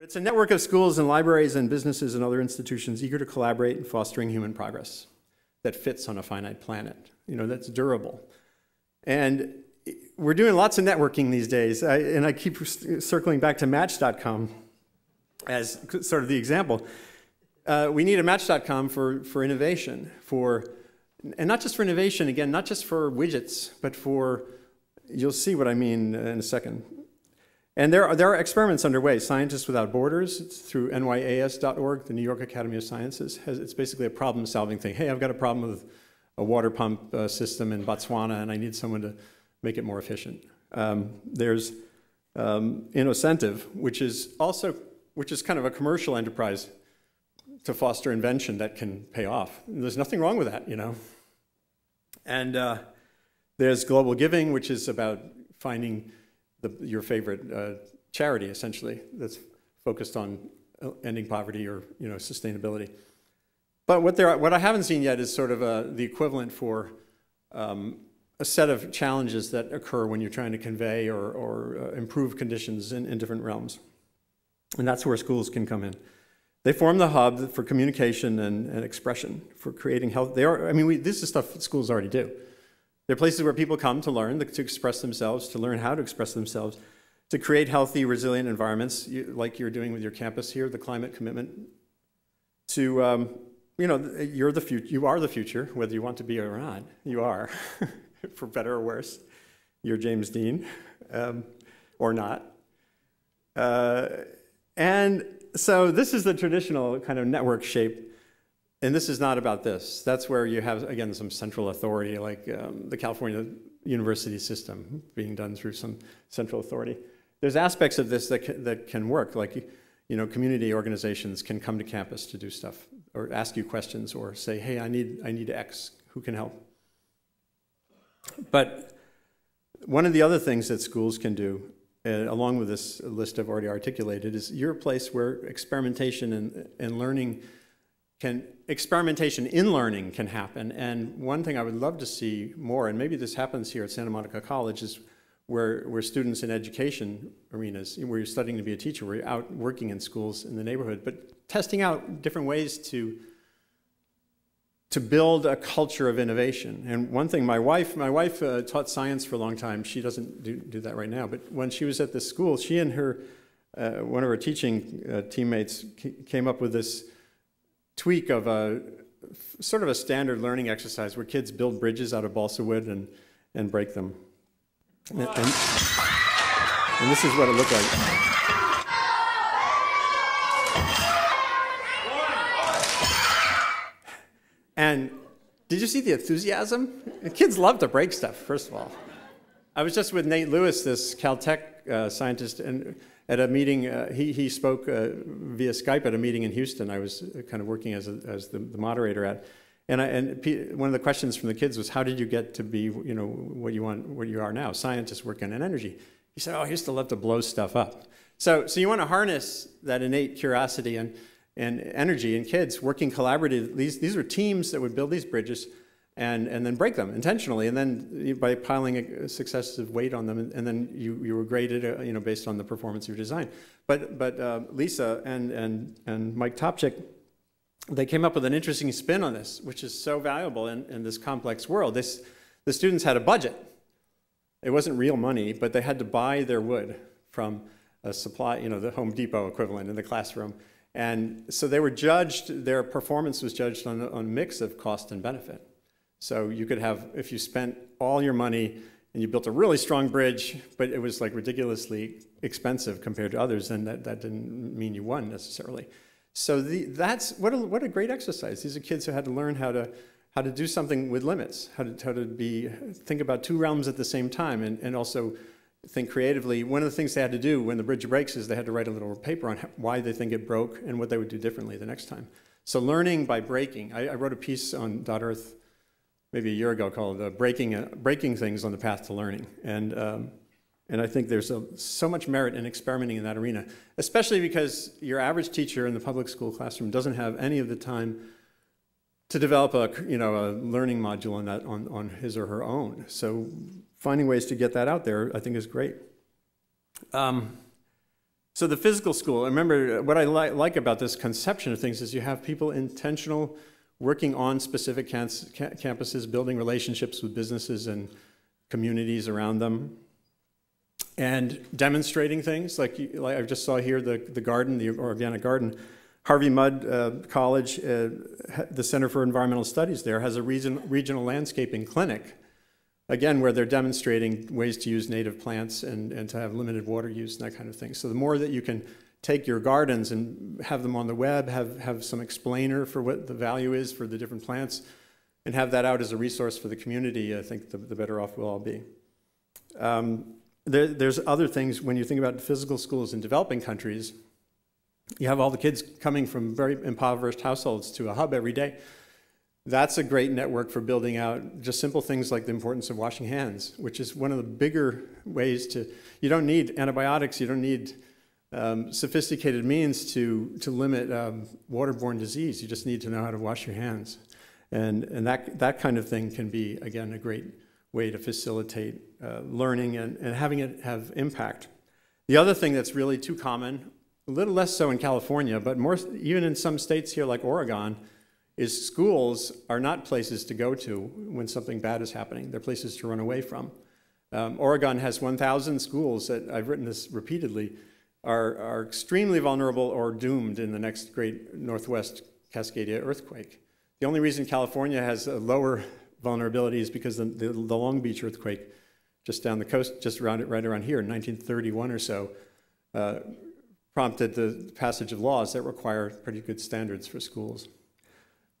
It's a network of schools and libraries and businesses and other institutions eager to collaborate in fostering human progress that fits on a finite planet, you know, that's durable. And we're doing lots of networking these days, I, and I keep circling back to Match.com as sort of the example. Uh, we need a Match.com for, for innovation, for, and not just for innovation, again, not just for widgets, but for, you'll see what I mean in a second, and there are, there are experiments underway. Scientists Without Borders, through NYAS.org, the New York Academy of Sciences, has, it's basically a problem solving thing. Hey, I've got a problem with a water pump uh, system in Botswana and I need someone to make it more efficient. Um, there's um, Innocentive, which is also, which is kind of a commercial enterprise to foster invention that can pay off. And there's nothing wrong with that, you know. And uh, there's Global Giving, which is about finding the, your favorite uh, charity, essentially, that's focused on uh, ending poverty or you know sustainability. But what there, what I haven't seen yet is sort of a, uh, the equivalent for um, a set of challenges that occur when you're trying to convey or, or uh, improve conditions in, in different realms. And that's where schools can come in. They form the hub for communication and, and expression, for creating health. They are, I mean, we, this is stuff schools already do. They're places where people come to learn, to express themselves, to learn how to express themselves, to create healthy, resilient environments, like you're doing with your campus here, the climate commitment. To, um, you know, you're the future, you are the future, whether you want to be or not, you are, for better or worse. You're James Dean, um, or not. Uh, and so this is the traditional kind of network shape and this is not about this. That's where you have, again, some central authority, like um, the California university system being done through some central authority. There's aspects of this that can, that can work, like you know, community organizations can come to campus to do stuff, or ask you questions, or say, hey, I need, I need X, who can help? But one of the other things that schools can do, uh, along with this list I've already articulated, is you're a place where experimentation and, and learning can experimentation in learning can happen. And one thing I would love to see more, and maybe this happens here at Santa Monica College, is where, where students in education arenas, where you're studying to be a teacher, where you're out working in schools in the neighborhood, but testing out different ways to to build a culture of innovation. And one thing, my wife, my wife uh, taught science for a long time. She doesn't do, do that right now, but when she was at this school, she and her, uh, one of her teaching uh, teammates came up with this tweak of a sort of a standard learning exercise where kids build bridges out of balsa wood and, and break them. And, and, and this is what it looked like. And did you see the enthusiasm? The kids love to break stuff, first of all. I was just with Nate Lewis, this Caltech uh, scientist, and at a meeting, uh, he, he spoke uh, via Skype at a meeting in Houston. I was uh, kind of working as, a, as the, the moderator at. And, I, and P, one of the questions from the kids was, how did you get to be, you know, what you want, what you are now, scientist working in energy? He said, oh, I used to love to blow stuff up. So, so you want to harness that innate curiosity and, and energy in kids working collaboratively. These, these are teams that would build these bridges and, and then break them intentionally. And then by piling a successive weight on them, and, and then you, you were graded uh, you know, based on the performance of your design. But, but uh, Lisa and, and, and Mike Topchick, they came up with an interesting spin on this, which is so valuable in, in this complex world. This, the students had a budget. It wasn't real money, but they had to buy their wood from a supply, you know, the Home Depot equivalent in the classroom. And so they were judged, their performance was judged on, on a mix of cost and benefit. So you could have, if you spent all your money and you built a really strong bridge, but it was like ridiculously expensive compared to others, then that, that didn't mean you won necessarily. So the, that's, what a, what a great exercise. These are kids who had to learn how to, how to do something with limits, how to, how to be, think about two realms at the same time and, and also think creatively. One of the things they had to do when the bridge breaks is they had to write a little paper on why they think it broke and what they would do differently the next time. So learning by breaking. I, I wrote a piece on Dot Earth maybe a year ago called uh, breaking, uh, breaking Things on the Path to Learning. And, um, and I think there's a, so much merit in experimenting in that arena, especially because your average teacher in the public school classroom doesn't have any of the time to develop a, you know, a learning module on, that, on, on his or her own. So finding ways to get that out there, I think is great. Um, So the physical school, remember what I li like about this conception of things is you have people intentional working on specific campuses, building relationships with businesses and communities around them, and demonstrating things like, like I just saw here the, the garden, the organic garden. Harvey Mudd uh, College, uh, the Center for Environmental Studies there has a region, regional landscaping clinic, again, where they're demonstrating ways to use native plants and, and to have limited water use and that kind of thing. So the more that you can take your gardens and have them on the web, have, have some explainer for what the value is for the different plants, and have that out as a resource for the community, I think the, the better off we'll all be. Um, there, there's other things when you think about physical schools in developing countries, you have all the kids coming from very impoverished households to a hub every day. That's a great network for building out just simple things like the importance of washing hands, which is one of the bigger ways to, you don't need antibiotics, you don't need um, sophisticated means to, to limit um, waterborne disease. You just need to know how to wash your hands. And, and that, that kind of thing can be, again, a great way to facilitate uh, learning and, and having it have impact. The other thing that's really too common, a little less so in California, but more even in some states here like Oregon, is schools are not places to go to when something bad is happening. They're places to run away from. Um, Oregon has 1,000 schools that I've written this repeatedly are, are extremely vulnerable or doomed in the next great Northwest Cascadia earthquake. The only reason California has a lower vulnerability is because the, the, the Long Beach earthquake just down the coast, just around right around here in 1931 or so, uh, prompted the passage of laws that require pretty good standards for schools.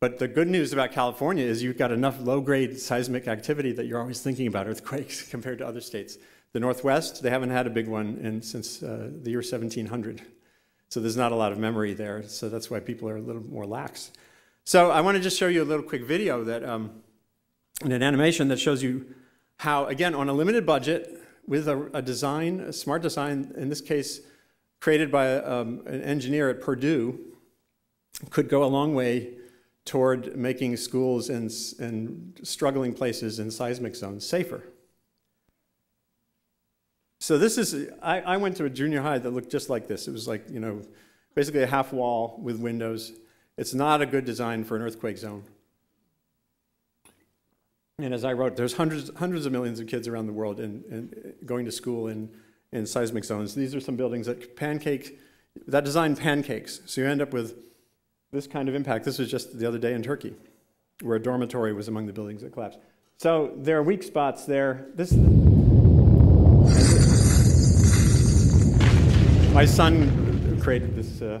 But the good news about California is you've got enough low-grade seismic activity that you're always thinking about earthquakes compared to other states. The Northwest, they haven't had a big one in, since uh, the year 1700. So there's not a lot of memory there. So that's why people are a little more lax. So I want to just show you a little quick video that, um, an animation that shows you how, again, on a limited budget, with a, a design, a smart design, in this case, created by um, an engineer at Purdue, could go a long way toward making schools in, in struggling places in seismic zones safer. So this is, I, I went to a junior high that looked just like this. It was like, you know, basically a half wall with windows. It's not a good design for an earthquake zone. And as I wrote, there's hundreds, hundreds of millions of kids around the world in going to school in, in seismic zones. These are some buildings that pancake, that design pancakes. So you end up with this kind of impact. This was just the other day in Turkey, where a dormitory was among the buildings that collapsed. So there are weak spots there. This, my son created this uh,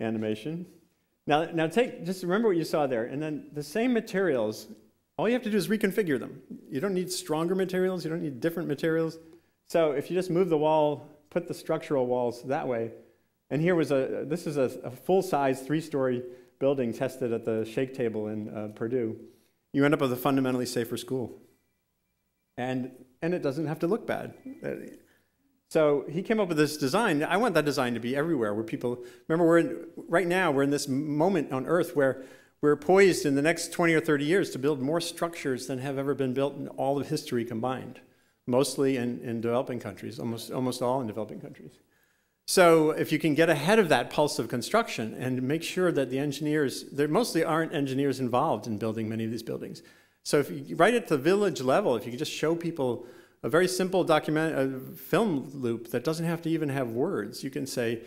animation. Now, now take, just remember what you saw there, and then the same materials, all you have to do is reconfigure them. You don't need stronger materials, you don't need different materials. So if you just move the wall, put the structural walls that way, and here was a, this is a, a full-size three-story building tested at the shake table in uh, Purdue, you end up with a fundamentally safer school. And, and it doesn't have to look bad. So he came up with this design. I want that design to be everywhere where people, remember we're in, right now, we're in this moment on earth where we're poised in the next 20 or 30 years to build more structures than have ever been built in all of history combined, mostly in, in developing countries, almost, almost all in developing countries. So if you can get ahead of that pulse of construction and make sure that the engineers, there mostly aren't engineers involved in building many of these buildings. So if you, right at the village level, if you can just show people a very simple document, a film loop that doesn't have to even have words. You can say,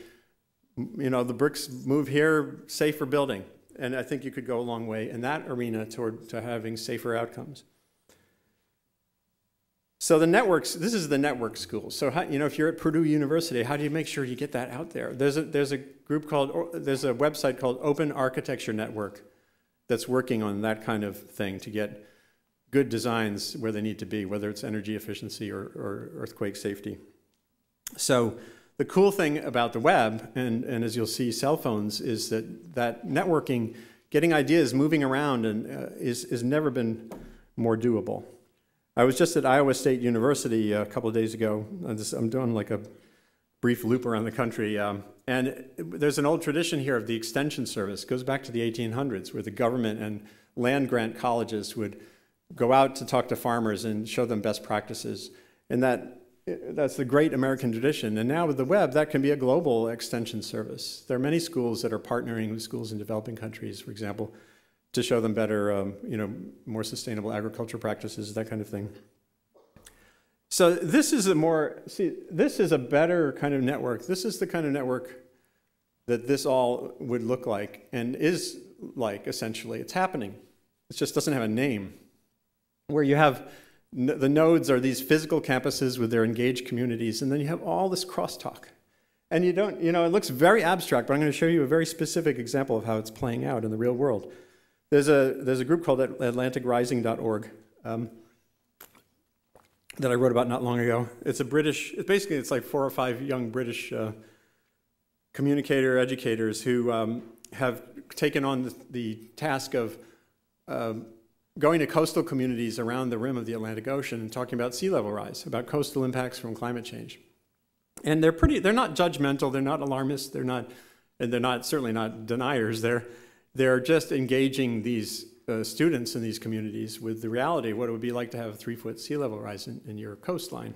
you know, the bricks move here, safer building. And I think you could go a long way in that arena toward to having safer outcomes. So the networks, this is the network school. So how, you know, if you're at Purdue University, how do you make sure you get that out there? There's a, there's a group called, there's a website called Open Architecture Network that's working on that kind of thing to get good designs where they need to be, whether it's energy efficiency or, or earthquake safety. So the cool thing about the web, and, and as you'll see cell phones, is that that networking, getting ideas moving around and uh, is, is never been more doable. I was just at Iowa State University a couple of days ago. I'm, just, I'm doing like a brief loop around the country. Um, and there's an old tradition here of the extension service. It goes back to the 1800s where the government and land grant colleges would go out to talk to farmers and show them best practices. And that that's the great American tradition. And now with the web, that can be a global extension service. There are many schools that are partnering with schools in developing countries, for example, to show them better, um, you know, more sustainable agriculture practices, that kind of thing. So this is a more, see, this is a better kind of network. This is the kind of network that this all would look like and is like, essentially. It's happening. It just doesn't have a name. Where you have the nodes are these physical campuses with their engaged communities, and then you have all this crosstalk. And you don't, you know, it looks very abstract, but I'm going to show you a very specific example of how it's playing out in the real world. There's a, there's a group called AtlanticRising.org um, that I wrote about not long ago. It's a British, it's basically, it's like four or five young British uh, communicator educators who um, have taken on the, the task of uh, going to coastal communities around the rim of the Atlantic Ocean and talking about sea level rise, about coastal impacts from climate change. And they're pretty, they're not judgmental, they're not alarmist, they're not, and they're not, certainly not deniers. They're, they're just engaging these uh, students in these communities with the reality of what it would be like to have a three foot sea level rise in, in your coastline.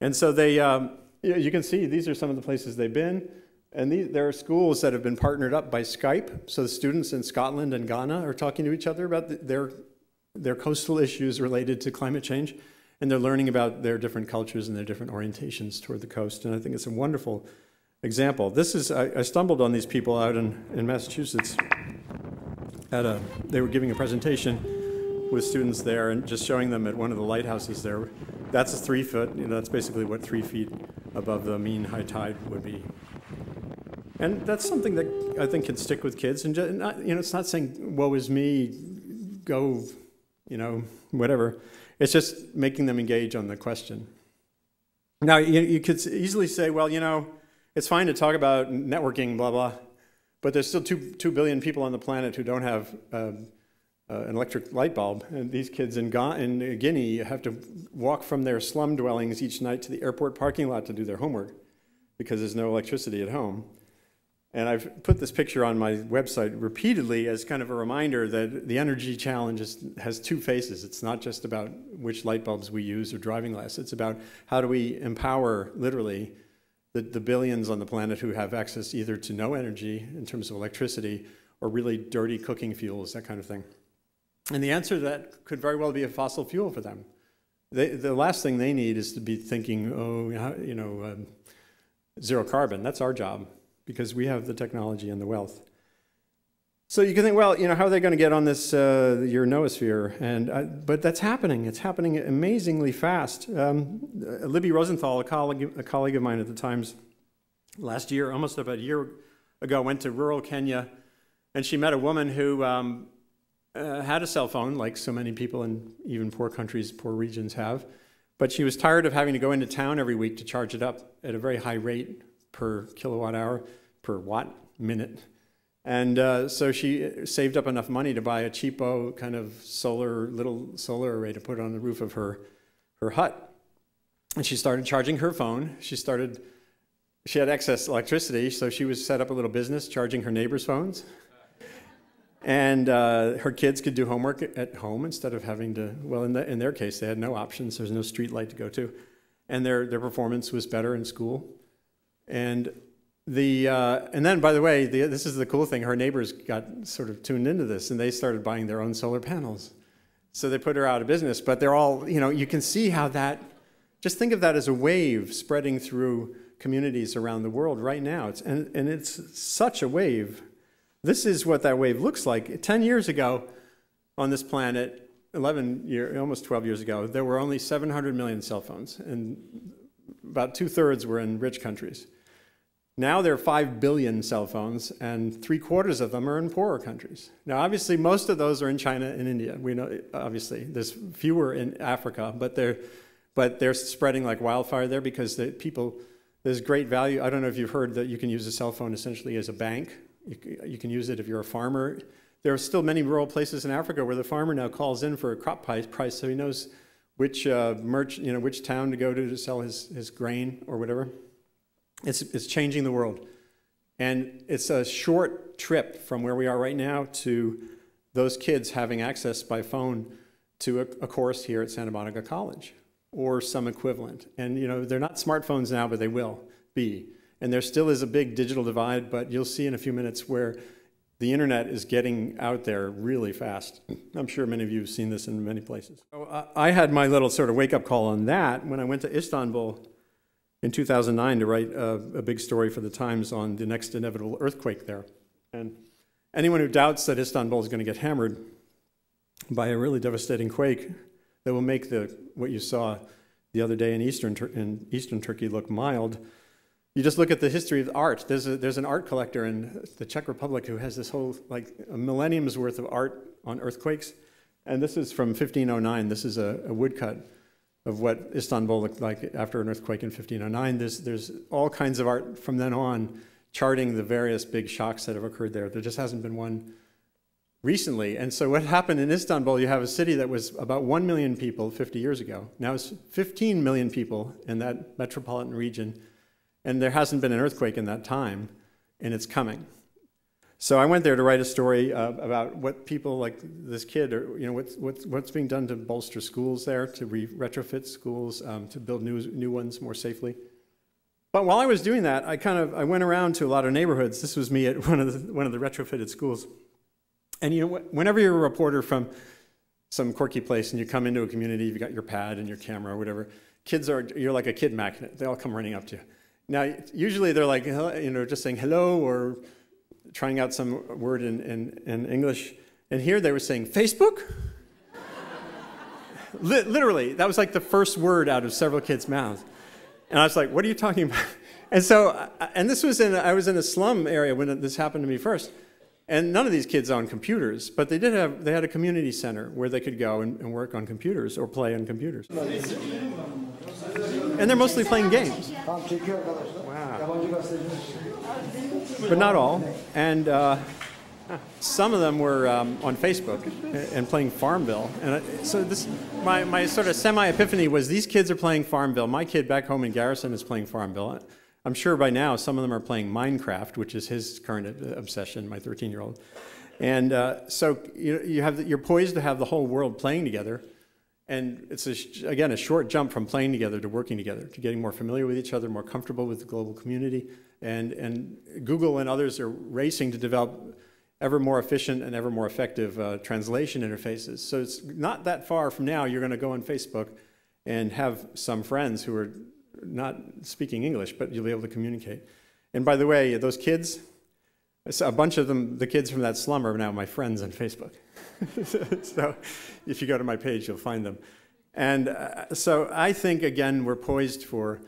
And so they, um, you can see these are some of the places they've been. And these, there are schools that have been partnered up by Skype. So the students in Scotland and Ghana are talking to each other about the, their their coastal issues related to climate change, and they're learning about their different cultures and their different orientations toward the coast. And I think it's a wonderful example. This is, I, I stumbled on these people out in, in Massachusetts at a, they were giving a presentation with students there and just showing them at one of the lighthouses there. That's a three foot, you know, that's basically what three feet above the mean high tide would be. And that's something that I think can stick with kids. And, just, not, you know, it's not saying, woe is me, go you know, whatever. It's just making them engage on the question. Now, you, you could easily say, well, you know, it's fine to talk about networking, blah, blah, but there's still two, two billion people on the planet who don't have uh, uh, an electric light bulb. And these kids in, Ga in Guinea have to walk from their slum dwellings each night to the airport parking lot to do their homework because there's no electricity at home. And I've put this picture on my website repeatedly as kind of a reminder that the energy challenge is, has two faces. It's not just about which light bulbs we use or driving less. It's about how do we empower, literally, the, the billions on the planet who have access either to no energy in terms of electricity or really dirty cooking fuels, that kind of thing. And the answer to that could very well be a fossil fuel for them. They, the last thing they need is to be thinking, oh, you know, um, zero carbon. That's our job because we have the technology and the wealth. So you can think, well, you know, how are they going to get on this uh, your knowosphere? And uh, but that's happening. It's happening amazingly fast. Um, uh, Libby Rosenthal, a colleague, a colleague of mine at the Times, last year, almost about a year ago, went to rural Kenya, and she met a woman who um, uh, had a cell phone, like so many people in even poor countries, poor regions have. But she was tired of having to go into town every week to charge it up at a very high rate per kilowatt hour, per watt minute. And uh, so she saved up enough money to buy a cheapo kind of solar, little solar array to put on the roof of her, her hut. And she started charging her phone. She started, she had excess electricity, so she was set up a little business charging her neighbors' phones. And uh, her kids could do homework at home instead of having to, well, in, the, in their case, they had no options. There's no street light to go to. And their, their performance was better in school. And the uh, and then by the way, the, this is the cool thing. Her neighbors got sort of tuned into this, and they started buying their own solar panels. So they put her out of business. But they're all you know. You can see how that. Just think of that as a wave spreading through communities around the world right now. It's, and, and it's such a wave. This is what that wave looks like. Ten years ago, on this planet, 11 year, almost 12 years ago, there were only 700 million cell phones, and about two thirds were in rich countries. Now there are 5 billion cell phones, and three quarters of them are in poorer countries. Now, obviously, most of those are in China and India. We know, obviously, there's fewer in Africa, but they're, but they're spreading like wildfire there because the people, there's great value. I don't know if you've heard that you can use a cell phone essentially as a bank. You, you can use it if you're a farmer. There are still many rural places in Africa where the farmer now calls in for a crop price so he knows which uh, merch, you know, which town to go to to sell his, his grain or whatever. It's, it's changing the world. And it's a short trip from where we are right now to those kids having access by phone to a, a course here at Santa Monica College. or some equivalent. And you know, they're not smartphones now, but they will be. And there still is a big digital divide, but you'll see in a few minutes where the internet is getting out there really fast. I'm sure many of you have seen this in many places. So uh, I had my little sort of wake up call on that when I went to Istanbul in 2009 to write a, a, big story for the Times on the next inevitable earthquake there. And anyone who doubts that Istanbul is going to get hammered by a really devastating quake that will make the, what you saw the other day in eastern, in eastern Turkey look mild, you just look at the history of art. There's, a, there's an art collector in the Czech Republic who has this whole, like, a millennium's worth of art on earthquakes. And this is from 1509. This is a, a woodcut of what Istanbul looked like after an earthquake in 1509. There's, there's all kinds of art from then on charting the various big shocks that have occurred there. There just hasn't been one recently. And so what happened in Istanbul, you have a city that was about 1 million people 50 years ago. Now it's 15 million people in that metropolitan region. And there hasn't been an earthquake in that time, and it's coming. So I went there to write a story uh, about what people like this kid, or you know, what's, what's, what's being done to bolster schools there, to re retrofit schools, um, to build new, new ones more safely. But while I was doing that, I kind of I went around to a lot of neighborhoods. This was me at one of the, one of the retrofitted schools. And you know, whenever you're a reporter from some quirky place and you come into a community, you've got your pad and your camera or whatever, kids are, you're like a kid magnet. They all come running up to you. Now, usually they're like, you know, just saying hello or trying out some word in, in, in English. And here they were saying, Facebook? Literally, that was like the first word out of several kids' mouths. And I was like, what are you talking about? And so, uh, and this was in, I was in a slum area when this happened to me first. And none of these kids own computers, but they did have, they had a community center where they could go and, and work on computers or play on computers. And they're mostly playing games. Wow. But not all. And uh, some of them were um, on Facebook and playing Farmville. And I, so this, my, my sort of semi-epiphany was these kids are playing Farmville. My kid back home in Garrison is playing Farmville. I'm sure by now some of them are playing Minecraft, which is his current obsession, my 13 year old. And uh, so you, you have the, you're poised to have the whole world playing together. And it's, a, again, a short jump from playing together to working together, to getting more familiar with each other, more comfortable with the global community. And, and Google and others are racing to develop ever more efficient and ever more effective uh, translation interfaces. So it's not that far from now, you're going to go on Facebook and have some friends who are not speaking English, but you'll be able to communicate. And by the way, those kids, a bunch of them, the kids from that slum are now my friends on Facebook. so if you go to my page, you'll find them. And uh, so I think, again, we're poised for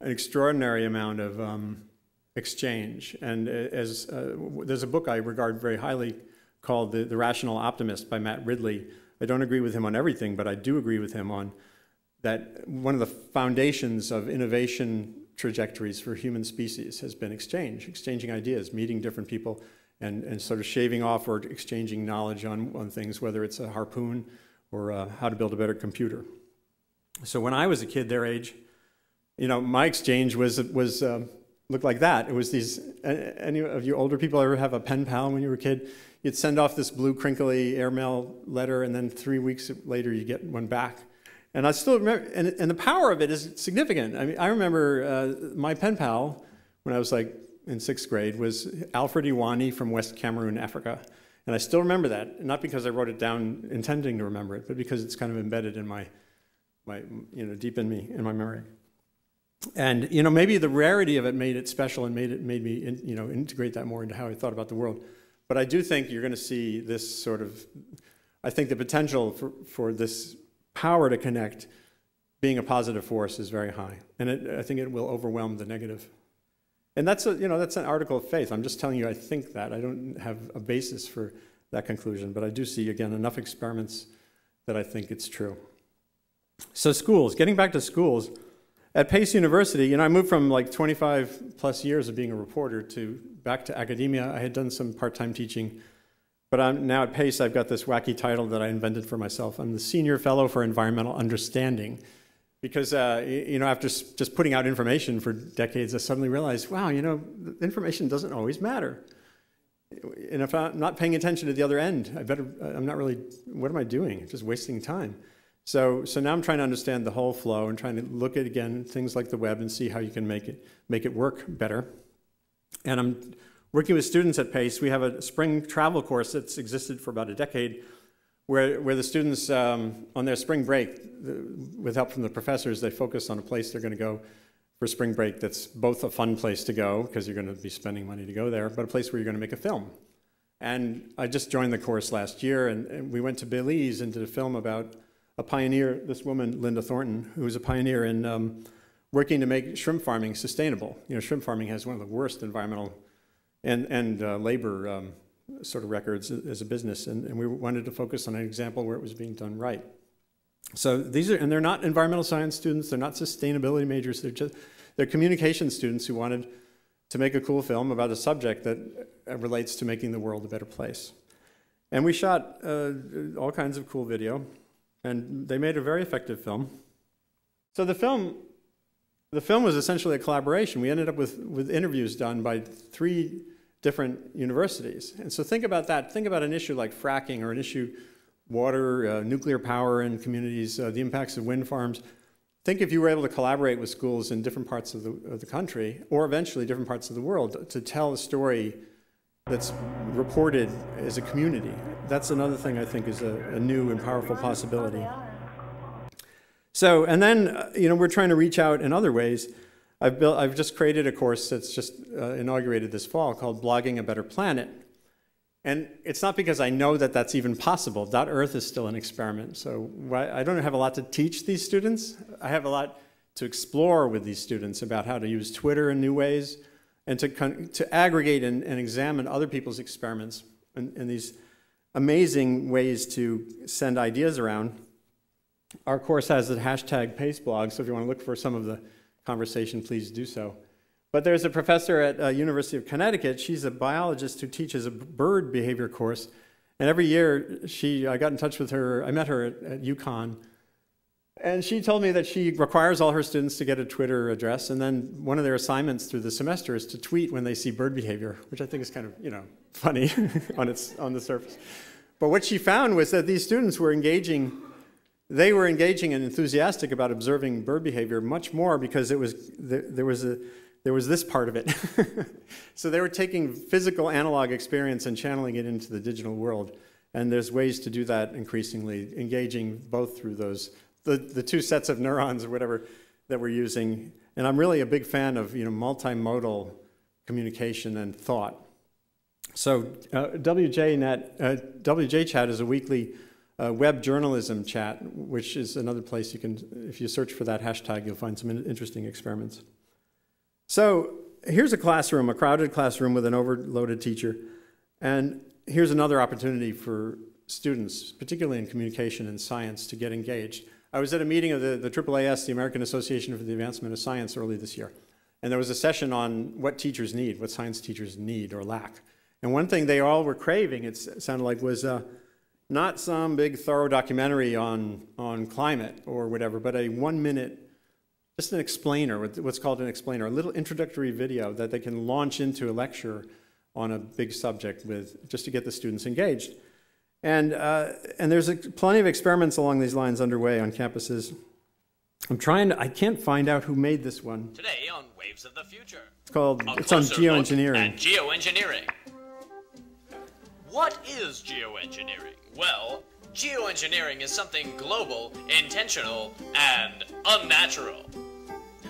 an extraordinary amount of um, exchange. And uh, as uh, there's a book I regard very highly called the, the Rational Optimist by Matt Ridley. I don't agree with him on everything, but I do agree with him on that one of the foundations of innovation trajectories for human species has been exchange, exchanging ideas, meeting different people, and, and sort of shaving off or exchanging knowledge on, on things, whether it's a harpoon or uh, how to build a better computer. So when I was a kid their age, you know, my exchange was, was uh, looked like that. It was these, any of you older people ever have a pen pal when you were a kid? You'd send off this blue crinkly airmail letter, and then three weeks later you get one back. And I still remember, and, and the power of it is significant. I mean, I remember uh, my pen pal when I was like in sixth grade was Alfred Iwani from West Cameroon, Africa. And I still remember that, not because I wrote it down intending to remember it, but because it's kind of embedded in my, my you know, deep in me, in my memory. And, you know, maybe the rarity of it made it special and made it, made me, in, you know, integrate that more into how I thought about the world. But I do think you're going to see this sort of, I think the potential for, for this power to connect being a positive force is very high. And it, I think it will overwhelm the negative. And that's, a, you know, that's an article of faith. I'm just telling you I think that. I don't have a basis for that conclusion, but I do see, again, enough experiments that I think it's true. So schools, getting back to schools, at Pace University, you know, I moved from like 25 plus years of being a reporter to back to academia. I had done some part-time teaching but I'm, now at Pace, I've got this wacky title that I invented for myself. I'm the Senior Fellow for Environmental Understanding. Because, uh, you know, after just putting out information for decades, I suddenly realized, wow, you know, information doesn't always matter. And if I'm not paying attention to the other end, I better, I'm not really, what am I doing? Just wasting time. So, so now I'm trying to understand the whole flow and trying to look at again things like the web and see how you can make it make it work better. And I'm working with students at PACE. We have a spring travel course that's existed for about a decade, where where the students um, on their spring break, with help from the professors, they focus on a place they're going to go for spring break that's both a fun place to go because you're going to be spending money to go there, but a place where you're going to make a film. And I just joined the course last year, and, and we went to Belize and did a film about a pioneer, this woman, Linda Thornton, who was a pioneer in um, working to make shrimp farming sustainable. You know, shrimp farming has one of the worst environmental and, and uh, labor um, sort of records as a business, and, and we wanted to focus on an example where it was being done right. So these are, and they're not environmental science students, they're not sustainability majors, they're just, they're communication students who wanted to make a cool film about a subject that uh, relates to making the world a better place. And we shot uh, all kinds of cool video, and they made a very effective film. So the film, the film was essentially a collaboration. We ended up with, with interviews done by three different universities. And so think about that. Think about an issue like fracking or an issue water, uh, nuclear power in communities, uh, the impacts of wind farms. Think if you were able to collaborate with schools in different parts of the, of the country, or eventually different parts of the world, to tell a story that's reported as a community. That's another thing I think is a, a new and powerful possibility. So, and then, uh, you know, we're trying to reach out in other ways. I've, built, I've just created a course that's just uh, inaugurated this fall called Blogging a Better Planet. And it's not because I know that that's even possible. Dot Earth is still an experiment. So I don't have a lot to teach these students. I have a lot to explore with these students about how to use Twitter in new ways and to, to aggregate and, and examine other people's experiments and, and these amazing ways to send ideas around. Our course has the hashtag PaceBlog, so if you want to look for some of the conversation, please do so. But there's a professor at uh, University of Connecticut. She's a biologist who teaches a bird behavior course. And every year, she, I got in touch with her. I met her at, at UConn. And she told me that she requires all her students to get a Twitter address, and then one of their assignments through the semester is to tweet when they see bird behavior, which I think is kind of, you know, funny on, its, on the surface. But what she found was that these students were engaging, they were engaging and enthusiastic about observing bird behavior much more because it was, there was a, there was this part of it. so they were taking physical analog experience and channeling it into the digital world. And there's ways to do that increasingly, engaging both through those, the, the two sets of neurons or whatever that we're using. And I'm really a big fan of you know, multimodal communication and thought. So uh, WJNet, uh, WJChat is a weekly uh, web journalism chat, which is another place you can, if you search for that hashtag, you'll find some interesting experiments. So here's a classroom, a crowded classroom with an overloaded teacher. And here's another opportunity for students, particularly in communication and science, to get engaged. I was at a meeting of the, the AAAS, the American Association for the Advancement of Science, early this year. And there was a session on what teachers need, what science teachers need or lack. And one thing they all were craving, it sounded like, was uh, not some big thorough documentary on, on climate or whatever, but a one minute just an explainer, what's called an explainer, a little introductory video that they can launch into a lecture on a big subject with, just to get the students engaged. And, uh, and there's a, plenty of experiments along these lines underway on campuses. I'm trying to, I can't find out who made this one. Today on Waves of the Future. It's called, a it's on geoengineering. geoengineering. What is geoengineering? Well, geoengineering is something global, intentional, and unnatural.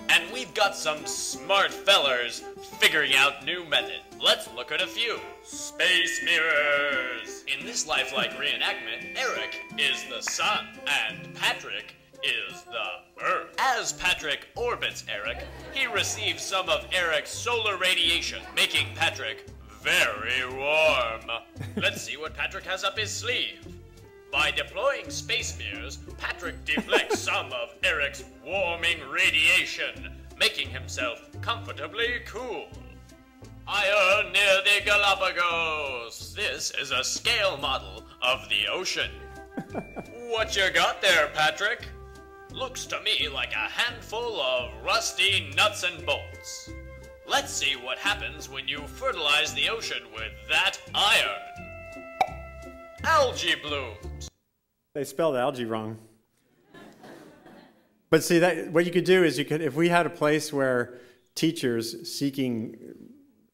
And we've got some smart fellers figuring out new methods. Let's look at a few. Space mirrors! In this lifelike reenactment, Eric is the sun, and Patrick is the Earth. As Patrick orbits Eric, he receives some of Eric's solar radiation, making Patrick very warm. Let's see what Patrick has up his sleeve. By deploying space mirrors, Patrick deflects some of Eric's warming radiation, making himself comfortably cool. Iron near the Galapagos. This is a scale model of the ocean. what you got there, Patrick? Looks to me like a handful of rusty nuts and bolts. Let's see what happens when you fertilize the ocean with that iron. Algae blooms. They spelled algae wrong. But see that what you could do is you could if we had a place where teachers seeking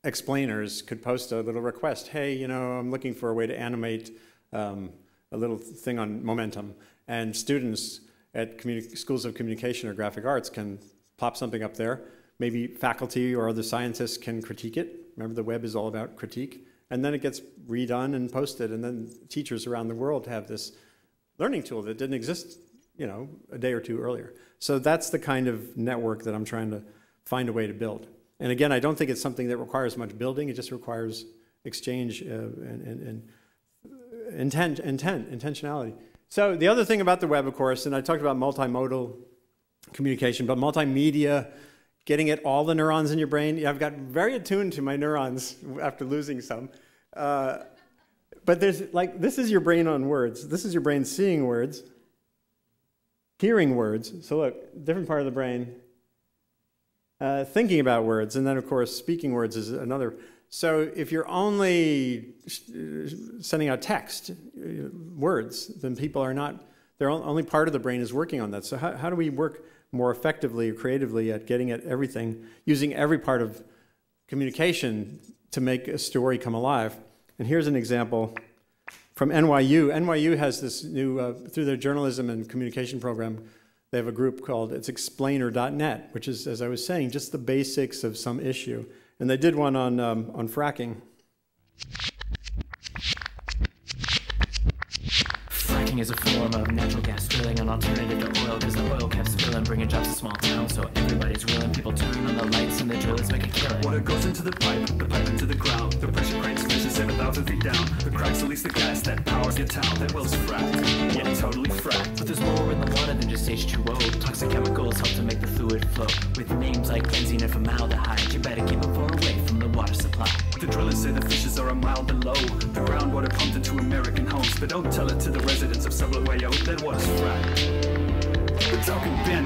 explainers could post a little request. Hey, you know, I'm looking for a way to animate um, a little thing on momentum, and students at schools of communication or graphic arts can pop something up there. Maybe faculty or other scientists can critique it. Remember, the web is all about critique, and then it gets redone and posted, and then teachers around the world have this learning tool that didn't exist, you know, a day or two earlier. So that's the kind of network that I'm trying to find a way to build. And again, I don't think it's something that requires much building. It just requires exchange uh, and, and, and intent, intent, intentionality. So the other thing about the web, of course, and I talked about multimodal communication, but multimedia, getting at all the neurons in your brain. I've got very attuned to my neurons after losing some. Uh, but there's like, this is your brain on words. This is your brain seeing words, hearing words. So look, different part of the brain. Uh, thinking about words, and then of course speaking words is another. So if you're only sending out text, uh, words, then people are not. They're only part of the brain is working on that. So how, how do we work more effectively or creatively at getting at everything, using every part of communication to make a story come alive? And here's an example from NYU. NYU has this new, uh, through their journalism and communication program, they have a group called it's explainer.net, which is, as I was saying, just the basics of some issue. And they did one on, um, on fracking. Fracking is a form of natural gas drilling, an alternative to oil, because the oil kept spilling, bringing jobs to small towns. So everybody's willing. People turn on the lights, and the drillers make a killing. Water goes into the pipe, the pipe into the ground. The pressure cranks fissures 7,000 feet down. The cracks release the gas that powers your town. That well's fracked, yeah, totally fracked. But there's more in the water than just H2O. Toxic chemicals help to make the fluid flow. With names like benzene and formaldehyde, you better keep it far away from the water supply. The drillers say the fissures are a mile below. The groundwater pumped into American homes, but don't tell it to the residents of Subway. Oh, that water's fracked. We're talking benzene.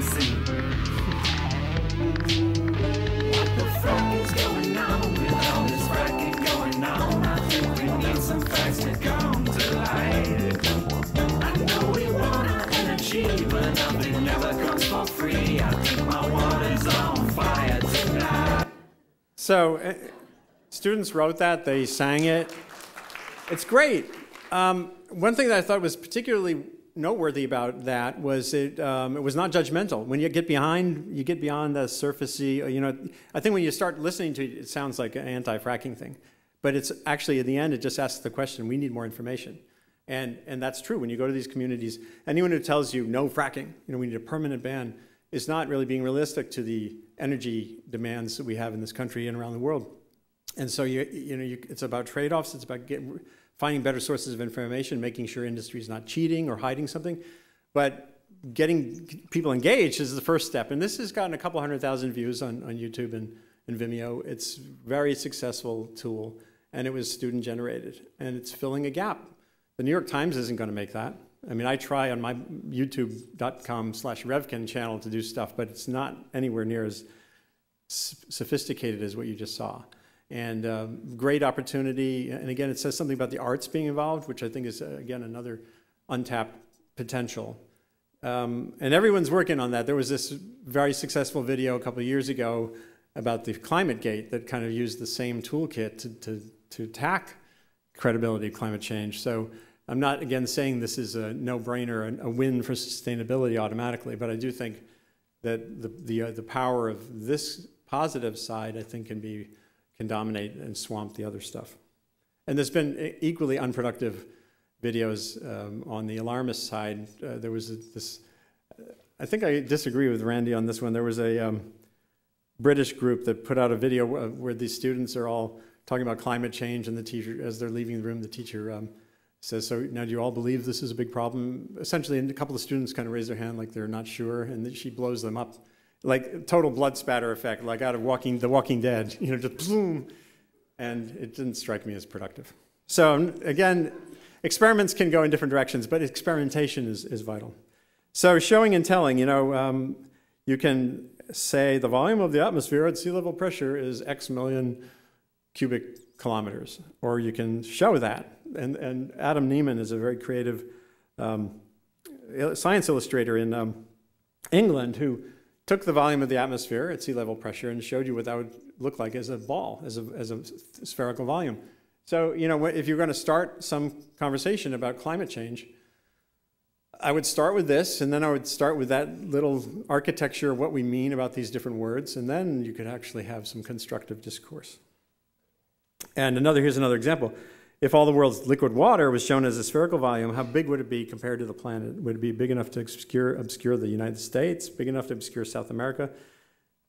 So, uh, students wrote that, they sang it. It's great. Um, one thing that I thought was particularly noteworthy about that was it, um, it was not judgmental. When you get behind, you get beyond the surfacey, you know, I think when you start listening to it, it sounds like an anti-fracking thing. But it's actually, in the end, it just asks the question, we need more information. And, and that's true. When you go to these communities, anyone who tells you no fracking, you know, we need a permanent ban, is not really being realistic to the energy demands that we have in this country and around the world. And so you, you know, you, it's about trade-offs. It's about getting, finding better sources of information, making sure industry is not cheating or hiding something. But getting people engaged is the first step. And this has gotten a couple hundred thousand views on, on YouTube and, and Vimeo. It's very successful tool, and it was student generated, and it's filling a gap. The New York Times isn't going to make that. I mean, I try on my youtube.com slash Revkin channel to do stuff, but it's not anywhere near as sophisticated as what you just saw. And uh, great opportunity. And again, it says something about the arts being involved, which I think is, uh, again, another untapped potential. Um, and everyone's working on that. There was this very successful video a couple years ago about the climate gate that kind of used the same toolkit to, to, to attack credibility of climate change. So I'm not, again, saying this is a no-brainer, a win for sustainability automatically, but I do think that the, the, uh, the power of this positive side, I think, can be can dominate and swamp the other stuff. And there's been equally unproductive videos um, on the alarmist side. Uh, there was a, this, I think I disagree with Randy on this one. There was a um, British group that put out a video where these students are all talking about climate change, and the teacher, as they're leaving the room, the teacher um, says, so now do you all believe this is a big problem? Essentially, and a couple of students kind of raise their hand like they're not sure, and she blows them up like total blood spatter effect, like out of Walking The Walking Dead, you know, just boom, and it didn't strike me as productive. So again, experiments can go in different directions, but experimentation is, is vital. So showing and telling, you know, um, you can say the volume of the atmosphere at sea level pressure is X million cubic kilometers, or you can show that. And, and Adam Nieman is a very creative um, science illustrator in um, England, who took the volume of the atmosphere at sea level pressure and showed you what that would look like as a ball, as a, as a spherical volume. So, you know, if you're going to start some conversation about climate change, I would start with this, and then I would start with that little architecture of what we mean about these different words, and then you could actually have some constructive discourse. And another, here's another example. If all the world's liquid water was shown as a spherical volume, how big would it be compared to the planet? Would it be big enough to obscure, obscure the United States, big enough to obscure South America,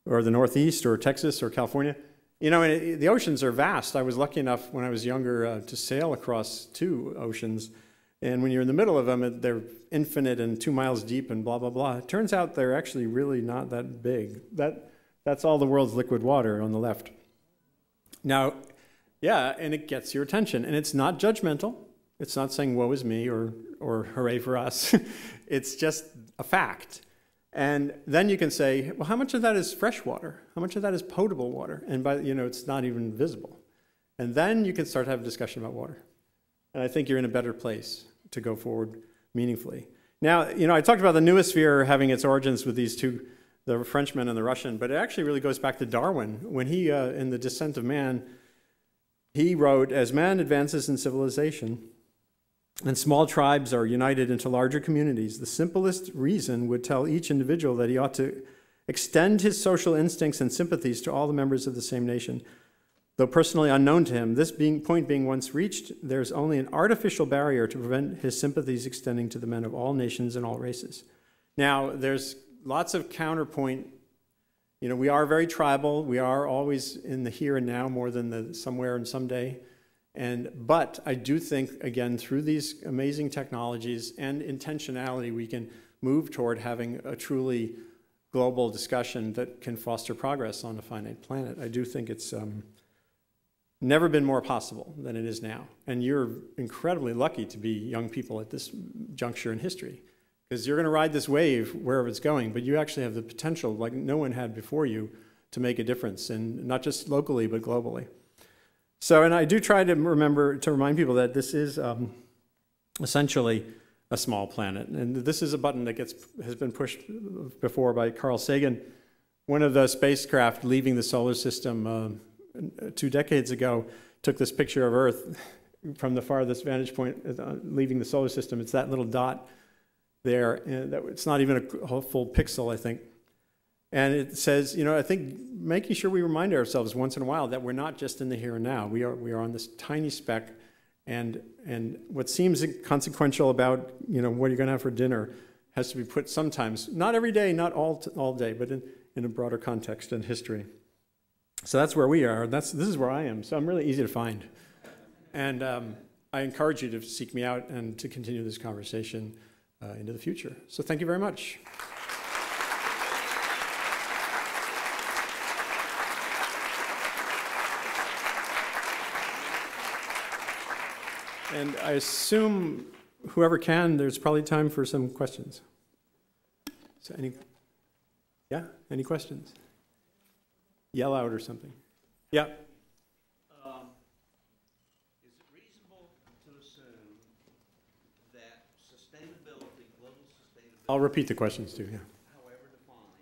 or the Northeast, or Texas, or California? You know, the oceans are vast. I was lucky enough when I was younger uh, to sail across two oceans. And when you're in the middle of them, they're infinite and two miles deep and blah, blah, blah. It turns out they're actually really not that big. That, that's all the world's liquid water on the left. Now, yeah, and it gets your attention. And it's not judgmental. It's not saying woe is me or, or hooray for us. it's just a fact. And then you can say, well, how much of that is fresh water? How much of that is potable water? And by, you know, it's not even visible. And then you can start to have a discussion about water. And I think you're in a better place to go forward meaningfully. Now, you know, I talked about the noosphere having its origins with these two, the Frenchman and the Russian, but it actually really goes back to Darwin. When he, uh, in The Descent of Man, he wrote, As man advances in civilization and small tribes are united into larger communities, the simplest reason would tell each individual that he ought to extend his social instincts and sympathies to all the members of the same nation. Though personally unknown to him, this being, point being once reached, there's only an artificial barrier to prevent his sympathies extending to the men of all nations and all races. Now, there's lots of counterpoint you know, we are very tribal. We are always in the here and now more than the somewhere and someday. And, but I do think, again, through these amazing technologies and intentionality, we can move toward having a truly global discussion that can foster progress on a finite planet. I do think it's um, never been more possible than it is now. And you're incredibly lucky to be young people at this juncture in history because you're going to ride this wave wherever it's going, but you actually have the potential, like no one had before you, to make a difference, and not just locally, but globally. So, and I do try to remember to remind people that this is um, essentially a small planet, and this is a button that gets has been pushed before by Carl Sagan. One of the spacecraft leaving the solar system uh, two decades ago took this picture of Earth from the farthest vantage point, uh, leaving the solar system. It's that little dot there. It's not even a full pixel, I think. And it says, you know, I think making sure we remind ourselves once in a while that we're not just in the here and now. We are, we are on this tiny speck. And, and what seems consequential about, you know, what you're going to have for dinner has to be put sometimes, not every day, not all, all day, but in, in a broader context and history. So that's where we are. That's, this is where I am. So I'm really easy to find. And um, I encourage you to seek me out and to continue this conversation uh, into the future. So thank you very much. And I assume whoever can, there's probably time for some questions. So any, yeah, any questions? Yell out or something. Yeah. I'll repeat the questions too, yeah. however defined,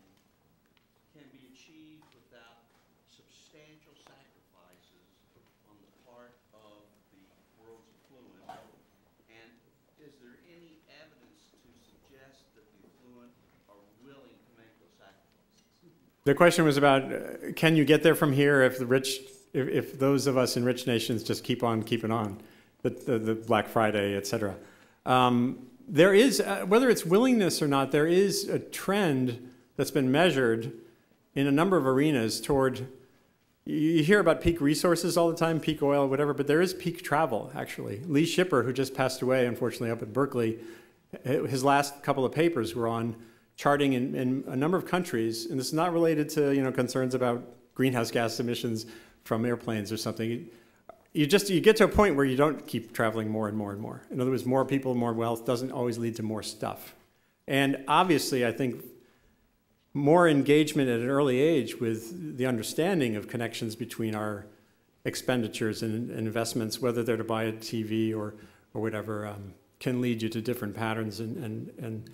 can be achieved without substantial sacrifices on the part of the world's affluent? And is there any evidence to suggest that the affluent are willing to make those sacrifices? The question was about, uh, can you get there from here if the rich, if, if those of us in rich nations just keep on keeping on, the, the, the Black Friday, et cetera. Um, there is, uh, whether it's willingness or not, there is a trend that's been measured in a number of arenas toward. You hear about peak resources all the time, peak oil, whatever, but there is peak travel, actually. Lee Schipper, who just passed away, unfortunately, up at Berkeley, his last couple of papers were on charting in, in a number of countries, and this is not related to you know, concerns about greenhouse gas emissions from airplanes or something you just you get to a point where you don't keep traveling more and more and more. In other words, more people, more wealth doesn't always lead to more stuff. And obviously, I think more engagement at an early age with the understanding of connections between our expenditures and, investments, whether they're to buy a TV or or whatever, um, can lead you to different patterns and and and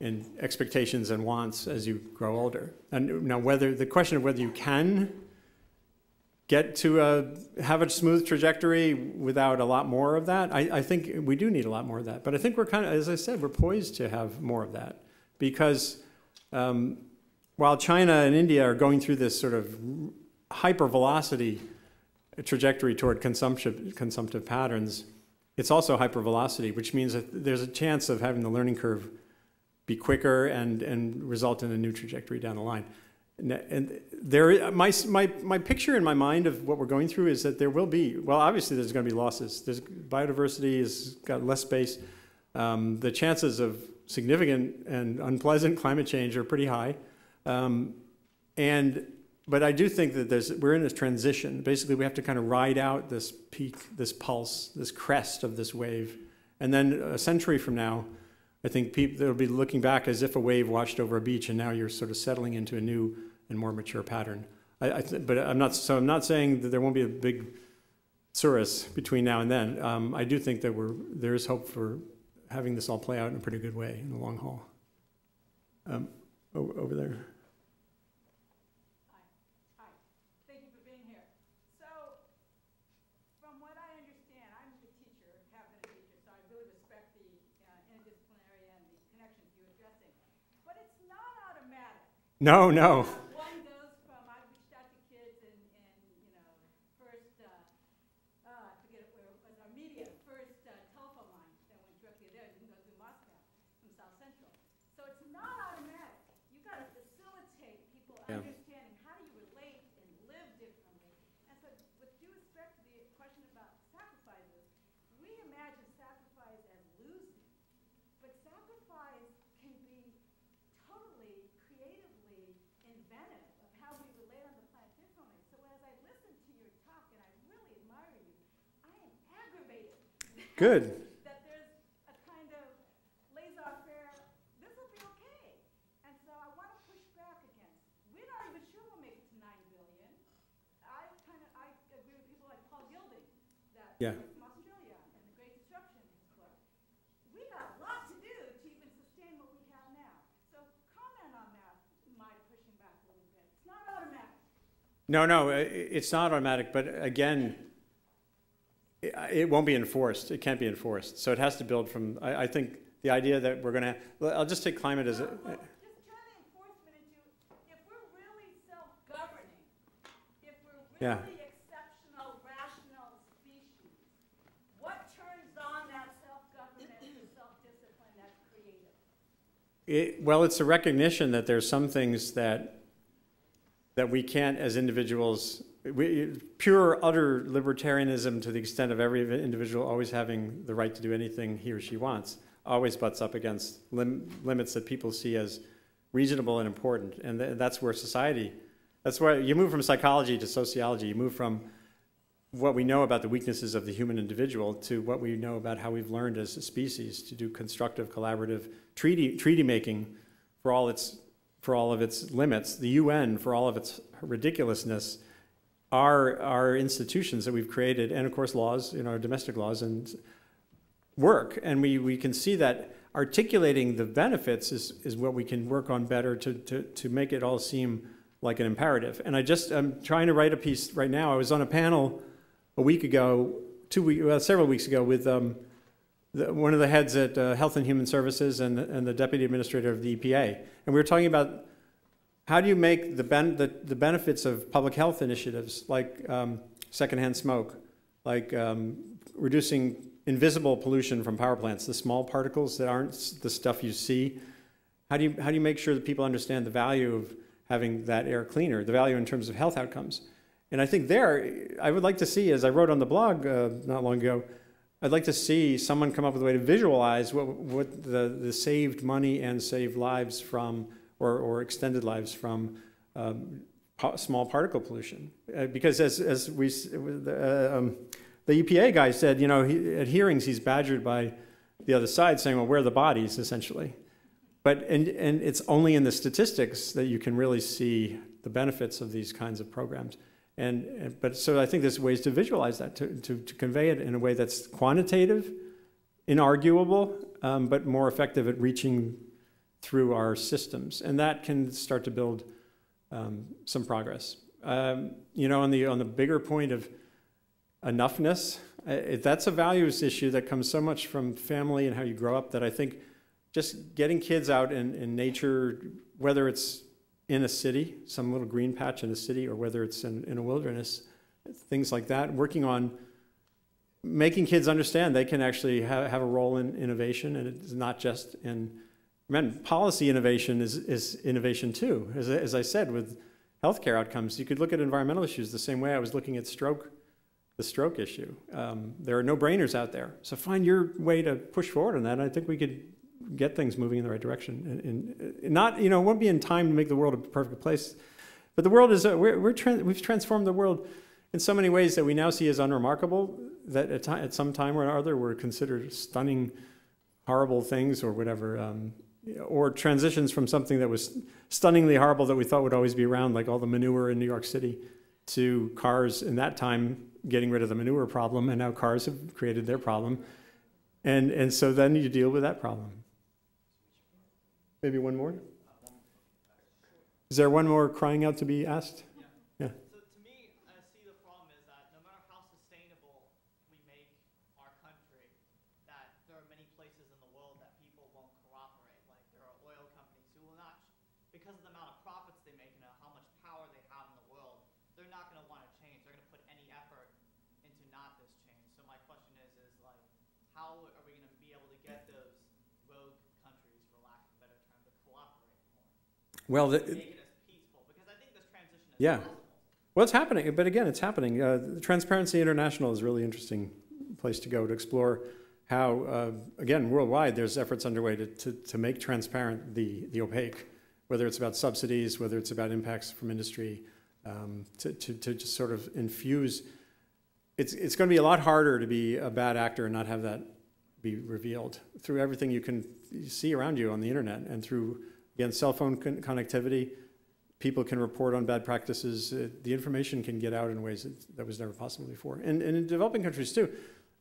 in expectations and wants as you grow older. And now, whether the question of whether you can get to a, have a smooth trajectory without a lot more of that, I, I think we do need a lot more of that. But I think we're kind of, as I said, we're poised to have more of that because um, while China and India are going through this sort of hypervelocity trajectory toward consumptive patterns, it's also hypervelocity, which means that there's a chance of having the learning curve be quicker and, and result in a new trajectory down the line. And, there, my, my, my picture in my mind of what we're going through is that there will be, well, obviously there's going to be losses. There's, biodiversity has got less space. Um, the chances of significant and unpleasant climate change are pretty high. Um, and but I do think that there's, we're in this transition. Basically, we have to kind of ride out this peak, this pulse, this crest of this wave. And then a century from now, I think people they'll be looking back as if a wave washed over a beach, and now you're sort of settling into a new and more mature pattern. I, I but I'm not so I'm not saying that there won't be a big tsuris between now and then. Um, I do think that we're there is hope for having this all play out in a pretty good way in the long haul. Um, over there. Hi. Thank you for being here. So, from what I understand, I'm a teacher, have been a teacher, so I really respect the uh, interdisciplinary and the connections you're addressing. But it's not automatic. No, no. Uh, One goes from, I've reached out to kids in, in, you know, first, uh, uh, I forget where it was, Armenia, first uh, telephone line that went directly there, you can go through Moscow from South Central. So it's not automatic. You gotta facilitate people Yeah. understanding how do you relate and live differently. And so with due respect to the question about sacrifices, we imagine sacrifice as losing. But sacrifice can be totally creatively inventive of how we relate on the planet differently. So as I listen to your talk, and I really admire you, I am aggravated Good. that there's a kind of laissez-faire, this will be okay. And so I want to push back against, we're not even sure we'll make it to nine billion. I kind of, I agree with people like Paul Gilding, that Yeah. from Australia and the Great Disruption, book. We got a lot to do to even sustain what we have now. So comment on that, my pushing back a little bit. It's not automatic. No, no, it's not automatic, but again, it won't be enforced. It can't be enforced. So it has to build from, I, I think the idea that we're going to, I'll just take climate as a, Well, uh, Just the enforcement into, if we're really self-governing, if we're Yeah. really exceptional, rational species, what turns on that self-government and self-discipline that's creative? It, well, it's a recognition that there's some things that that we can't, as individuals, we, pure utter libertarianism to the extent of every individual always having the right to do anything he or she wants, always butts up against lim, limits that people see as reasonable and important, and th- that's where society. That's where you move from psychology to sociology. You move from what we know about the weaknesses of the human individual to what we know about how we've learned as a species to do constructive, collaborative treaty, treaty making for all its for all of its limits. The UN, for all of its ridiculousness, are are institutions that we've created, and of course laws, you know, domestic laws, and work. And we, we can see that articulating the benefits is, is what we can work on better to, to, to make it all seem like an imperative. And I just, I'm trying to write a piece right now. I was on a panel a week ago, two weeks, well, several weeks ago with um, the, one of the heads at uh, Health and Human Services and, and the deputy administrator of the EPA. And we were talking about how do you make the, ben, the, the benefits of public health initiatives like um, secondhand smoke, like um, reducing invisible pollution from power plants, the small particles that aren't the stuff you see. How do you, how do you make sure that people understand the value of having that air cleaner, the value in terms of health outcomes? And I think there, I would like to see, as I wrote on the blog uh, not long ago, I'd like to see someone come up with a way to visualize what, what the, the saved money and saved lives from, or, or extended lives from um, small particle pollution. Uh, because as, as we, uh, um, the EPA guy said, you know, he, at hearings he's badgered by the other side saying, well, where are the bodies, essentially? But, and, and it's only in the statistics that you can really see the benefits of these kinds of programs. And, and- but so I think there's ways to visualize that, to, to, to convey it in a way that's quantitative, inarguable, um, but more effective at reaching through our systems, and that can start to build um, some progress. Um, you know, on the on the bigger point of enoughness, that's a values issue that comes so much from family and how you grow up that I think just getting kids out in, in nature, whether it's in a city, some little green patch in a city, or whether it's in, in a wilderness, things like that, working on making kids understand they can actually have a role in innovation and it's not just in man, policy innovation is, is innovation too. As, as I said, with healthcare outcomes, you could look at environmental issues the same way I was looking at stroke, the stroke issue. Um, there are no brainers out there. So find your way to push forward on that. And I think we could get things moving in the right direction. And, and not, you know, it won't be in time to make the world a perfect place. But the world is, uh, we're, we're tra we've transformed the world in so many ways that we now see as unremarkable that at, at some time or other were considered stunning, horrible things or whatever. Um, or transitions from something that was stunningly horrible that we thought would always be around, like all the manure in New York City, to cars in that time getting rid of the manure problem, and now cars have created their problem. And, and so then you deal with that problem. Maybe one more? Is there one more crying out to be asked? Yeah. So to me, I see the problem is that no matter how sustainable we make our country, that there are many places in the world that people won't cooperate. Like there are oil companies who will not, because of the amount of profits they make and how much power they have in the world, they're not going to want to change. They're going to put any effort into not this change. So my question is, is like, how are we going to be able to get those rogue countries, for lack of a better term, to cooperate more? Well, the, Make it as peaceful, because I think this transition is Yeah. Well, it's happening, but again, it's happening. Uh, Transparency International is a really interesting place to go to explore how, uh, again, worldwide, there's efforts underway to, to, to make transparent the, the opaque, whether it's about subsidies, whether it's about impacts from industry, um, to, to, to just sort of infuse. It's, it's going to be a lot harder to be a bad actor and not have that be revealed through everything you can see around you on the internet and through, again, cell phone con- connectivity, people can report on bad practices. Uh, the information can get out in ways that, that was never possible before. And, and in developing countries too,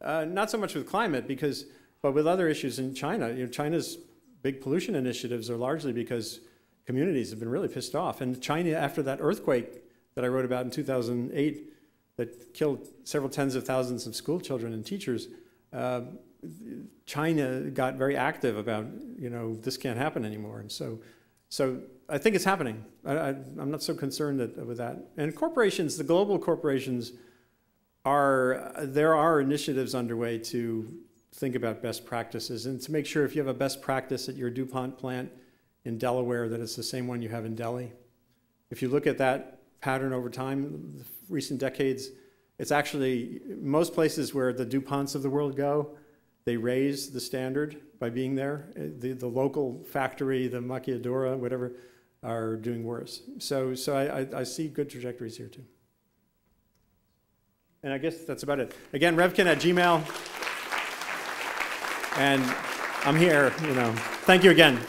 uh, not so much with climate, because, but with other issues in China. You know, China's big pollution initiatives are largely because communities have been really pissed off. And China, after that earthquake that I wrote about in 2008, that killed several tens of thousands of school children and teachers, uh, China got very active about, you know, this can't happen anymore. And so, so I think it's happening. I, I'm not so concerned that, with that. And corporations, the global corporations, are there are initiatives underway to think about best practices and to make sure if you have a best practice at your DuPont plant in Delaware that it's the same one you have in Delhi. If you look at that pattern over time, recent decades, it's actually most places where the DuPonts of the world go, they raise the standard by being there. Uh, The, the local factory, the maquiladora, whatever, are doing worse. So, so I, I, I see good trajectories here too. And I guess that's about it. Again, Revkin at Gmail. And I'm here, you know. Thank you again.